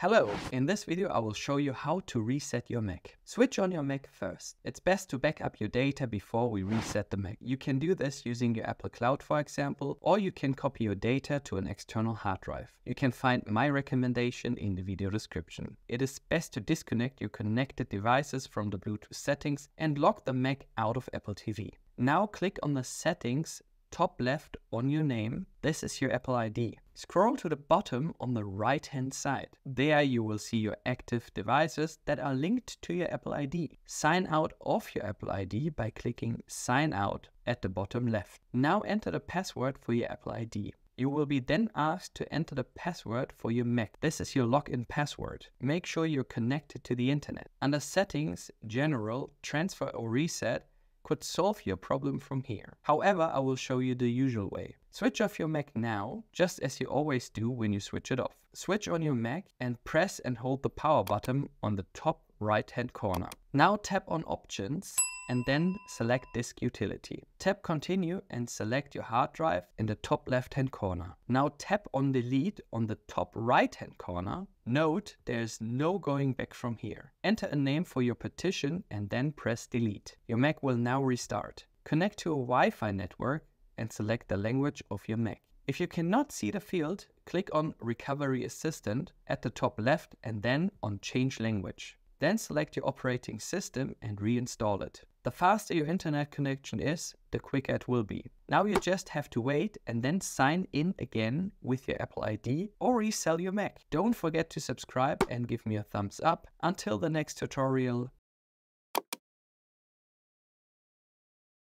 Hello, in this video I will show you how to reset your Mac. Switch on your Mac first. It's best to back up your data before we reset the Mac. You can do this using your Apple Cloud for example, or you can copy your data to an external hard drive. You can find my recommendation in the video description. It is best to disconnect your connected devices from the Bluetooth settings and lock the Mac out of Apple TV. Now click on the settings top left on your name, this is your Apple ID. Scroll to the bottom on the right hand side. There you will see your active devices that are linked to your Apple ID. Sign out of your Apple ID by clicking sign out at the bottom left. Now enter the password for your Apple ID. You will be then asked to enter the password for your Mac. This is your login password. Make sure you're connected to the internet. Under settings, general, transfer or reset, could solve your problem from here. However, I will show you the usual way. Switch off your Mac now, just as you always do when you switch it off. Switch on your Mac and press and hold the power button on the top right hand corner. Now tap on options and then select disk utility. Tap continue and select your hard drive in the top left hand corner. Now tap on delete on the top right hand corner. Note there's no going back from here. Enter a name for your partition and then press delete. Your Mac will now restart. Connect to a Wi-Fi network and select the language of your Mac. If you cannot see the field, click on Recovery Assistant at the top left and then on Change Language. Then select your operating system and reinstall it. The faster your internet connection is, the quicker it will be. Now you just have to wait and then sign in again with your Apple ID or resell your Mac. Don't forget to subscribe and give me a thumbs up. Until the next tutorial,